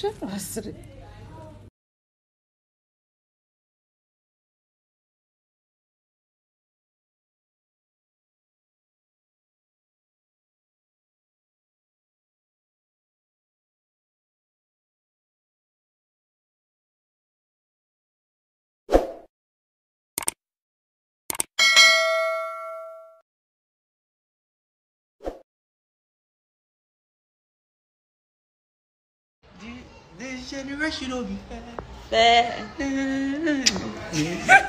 Sure, I said. This generation will be fair. fẹ́ẹ́.